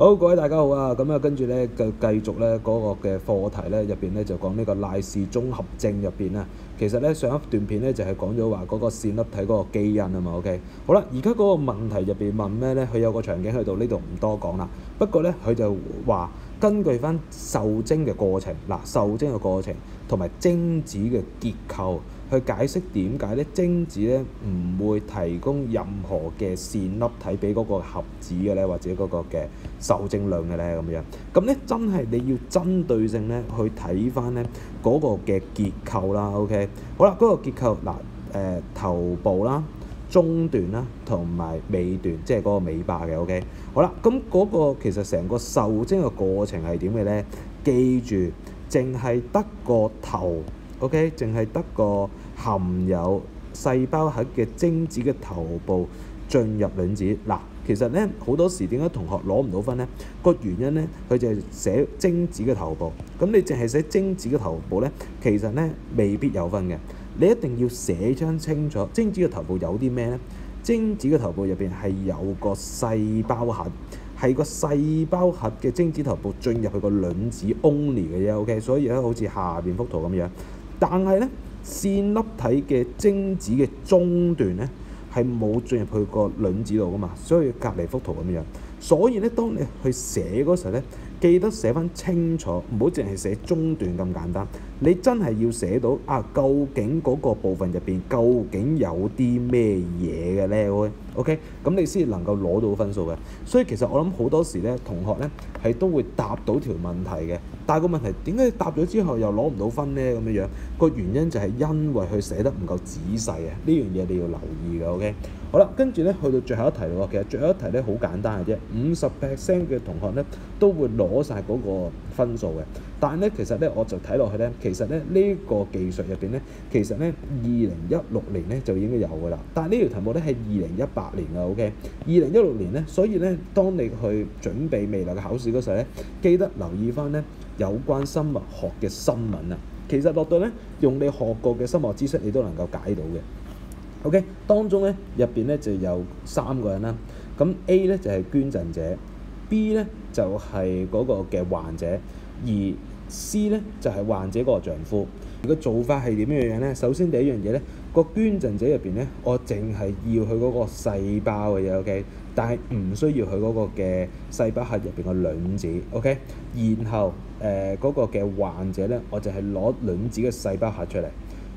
好，各位大家好啊！咁啊，跟住咧就繼續咧嗰個嘅課題咧入邊咧就講呢個賴氏綜合症入邊啊。其實咧上一段片咧就係講咗話嗰個線粒體嗰個基因啊嘛。OK，好啦，而家嗰個問題入邊問咩咧？佢有個場景去到呢度唔多講啦。不過咧佢就話根據翻受精嘅過程，嗱受精嘅過程同埋精子嘅結構。去解釋點解咧精子咧唔會提供任何嘅線粒體俾嗰個核子嘅咧，或者嗰個嘅受精量嘅咧咁樣。咁咧真係你要針對性咧去睇翻咧嗰個嘅結構啦。OK，好啦，嗰個結構嗱誒頭部啦、中段啦同埋尾段，即係嗰個尾巴嘅。OK，好啦，咁嗰個其實成個受精嘅過程係點嘅咧？記住，淨係得個頭。OK，淨係得個含有細胞核嘅精子嘅頭部進入卵子。嗱，其實咧好多時點解同學攞唔到分咧？個原因咧，佢就係寫精子嘅頭部。咁你淨係寫精子嘅頭部咧，其實咧未必有分嘅。你一定要寫張清楚，精子嘅頭部有啲咩咧？精子嘅頭部入邊係有個細胞核，係個細胞核嘅精子頭部進入去個卵子 only 嘅啫。OK，所以咧好似下邊幅圖咁樣。但係咧，線粒體嘅精子嘅中段咧係冇進入去個卵子度噶嘛，所以隔離幅圖咁樣。所以咧，當你去寫嗰時候咧，記得寫翻清楚，唔好淨係寫中段咁簡單。你真係要寫到啊，究竟嗰個部分入邊究竟有啲咩嘢嘅咧？OK，咁你先能夠攞到分數嘅。所以其實我諗好多時咧，同學咧係都會答到條問題嘅。但係個問題點解答咗之後又攞唔到分呢？咁樣樣個原因就係因為佢寫得唔夠仔細啊！呢樣嘢你要留意嘅，OK。好啦，跟住咧去到最後一題喎。其實最後一題咧好簡單嘅啫，五十 percent 嘅同學咧都會攞晒嗰個分數嘅。但係咧，其實咧我就睇落去咧，其實咧呢個技術入邊咧，其實咧二零一六年咧就應該有㗎啦。但係呢條題目咧係二零一八年嘅，OK。二零一六年咧，所以咧當你去準備未來嘅考試嗰時候咧，記得留意翻咧。有關生物學嘅新聞啊，其實落到咧用你學過嘅生物知識，你都能夠解到嘅。OK，當中咧入邊咧就有三個人啦。咁 A 咧就係捐贈者，B 咧就係嗰個嘅患者，而 C 咧就係患者嗰個丈夫。個做法係點樣樣咧？首先第一樣嘢咧，個捐贈者入邊咧，我淨係要佢嗰個細胞嘅嘢，OK。但係唔需要佢嗰個嘅細胞核入邊個卵子，OK。然後誒嗰、個嘅患者咧，我就係攞卵子嘅細胞核出嚟，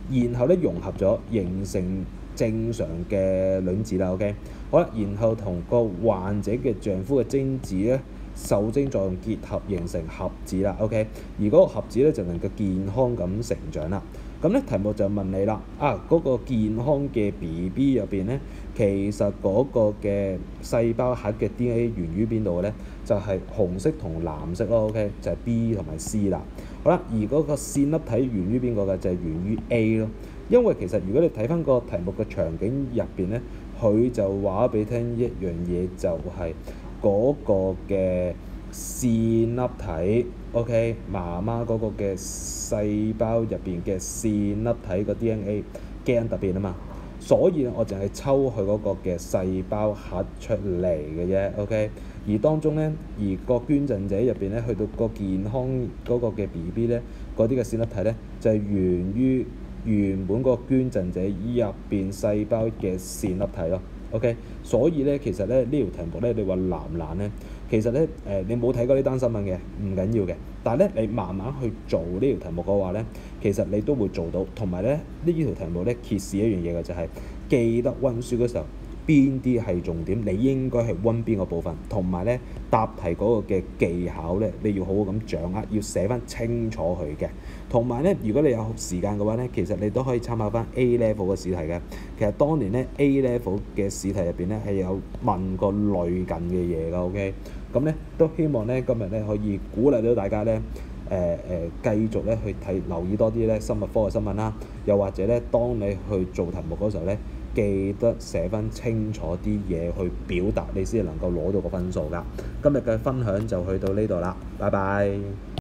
然後咧融合咗形成正常嘅卵子啦，OK。好啦，然後同個患者嘅丈夫嘅精子咧受精作用結合形成盒子啦，OK。而嗰個核子咧就能夠健康咁成長啦。咁咧題目就問你啦，啊嗰、個健康嘅 BB 入邊咧，其實嗰個嘅細胞核嘅 DNA 源於邊度咧？就係、紅色同藍色咯，OK，就係 B 同埋 C 啦。好啦，而嗰個線粒體源於邊個嘅？就係、係、源於 A 咯。因為其實如果你睇翻個題目嘅場景入邊咧，佢就話俾你聽一樣嘢，就係嗰個嘅線粒體。O.K. 媽媽嗰個嘅細胞入邊嘅線粒體個 D.N.A. 基因突變啊嘛，所以我淨係抽佢嗰個嘅細胞核出嚟嘅啫。O.K. 而當中咧，而個捐贈者入邊咧，去到個健康嗰個嘅 B.B. 咧，嗰啲嘅線粒體咧，就係、源於原本個捐贈者入邊細胞嘅線粒體咯。O.K. 所以咧，其實咧呢條題目咧，你話難唔難咧？其實咧，誒、你冇睇過呢單新聞嘅，唔緊要嘅。但係咧，你慢慢去做呢條題目嘅話咧，其實你都會做到。同埋咧，呢條題目咧揭示一樣嘢嘅就係、是、記得温書嗰時候。邊啲係重點？你應該係溫邊個部分，同埋咧答題嗰個嘅技巧咧，你要好好咁掌握，要寫翻清楚佢嘅。同埋咧，如果你有時間嘅話咧，其實你都可以參考翻 A level 嘅試題嘅。其實當年咧 A level 嘅試題入邊咧係有問過類近嘅嘢㗎。OK，咁咧都希望咧今日咧可以鼓勵到大家咧，誒、呃、誒、繼續咧去睇留意多啲咧生物科嘅新聞啦，又或者咧當你去做題目嗰時候咧。記得寫翻清楚啲嘢去表達，你先能夠攞到個分數㗎。今日嘅分享就去到呢度啦，拜拜。